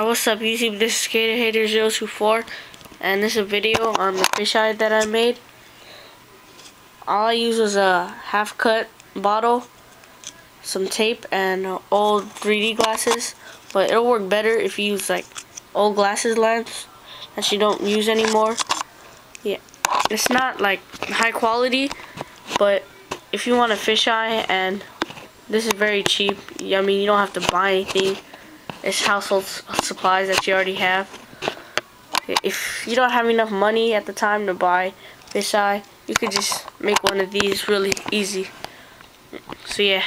What's up YouTube, this is Skater Hater 024 and this is a video on the fisheye that I made. All I used was a half cut bottle, some tape, and old 3D glasses. But it'll work better if you use like old glasses lamps that you don't use anymore. Yeah, it's not like high quality, but if you want a fisheye and this is very cheap, I mean you don't have to buy anything it's household supplies that you already have. If you don't have enough money at the time to buy fish eye, you could just make one of these really easy. So yeah.